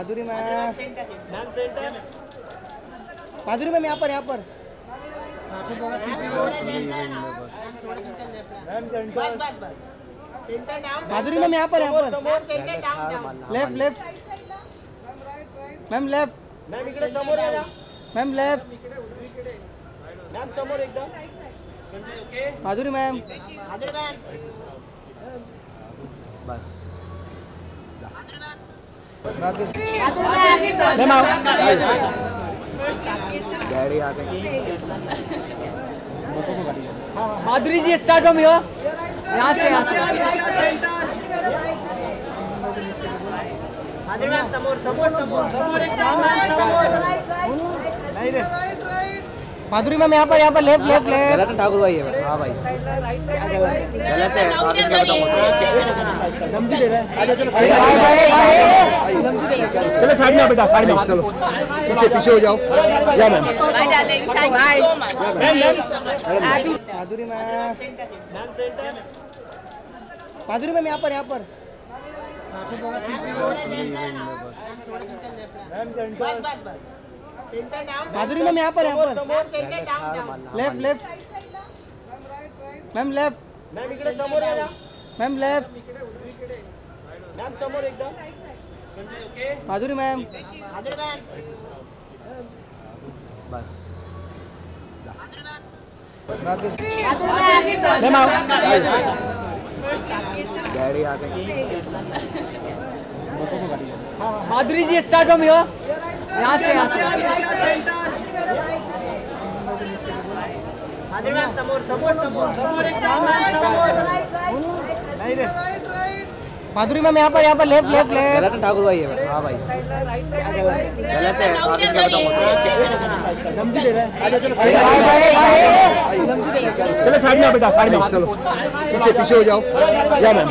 Madhuri ma'am ma'am centre. Madhuri ma'am यहाँ पर यहाँ पर। माधुरी मैम यहाँ पर यहाँ पर। Left left. Ma'am left. Ma'am इकडे समोर मैम लेफ़्ट। मॅम समोर एकदम Madhuri ma'am. Madhuri ji start from here यहाँ से यहाँ से। माधुरी मॅम समोर समोर समोर समोर एकदम मॅम समोर। नहीं रे। माधुरी मैम यहाँ पर यहाँ पर लेफ़्ट लेफ़्ट लेफ़्ट गलत है ठाकुर भाई है हाँ भाई। गलत है चलो साइड में बेटा साइड में चलो पीछे पीछे हो जाओ। या ma'am. Darling, thank you so much. Madhuri ma'am. Ma'am. Centre Madhuri ma'am यहाँ पर यहाँ पर। मैम सेंटर माधुरी मैम यहाँ पर यहाँ पर। Left left ma'am left ma'am या. मैम लेफ़्ट मॅम समोर एकदम। माधुरी मैम। डैडी आ गए माधुरी जी स्टार्ट फ्रॉम यहाँ से यहाँ से। माधुरी मॅम समोर समोर समोर समोर एकदम मॅम समोर। नहीं रे। माधुरी मैम यहाँ पर यहाँ पर लेफ़्ट लेफ़्ट लेफ़्ट गलत ठाकुर भाई है हाँ भाई। गलत है। रहे हैं। चलो भाई भाई भाई। चलो साइड में बेटा साइड में चलो पीछे पीछे हो जाओ। या मैम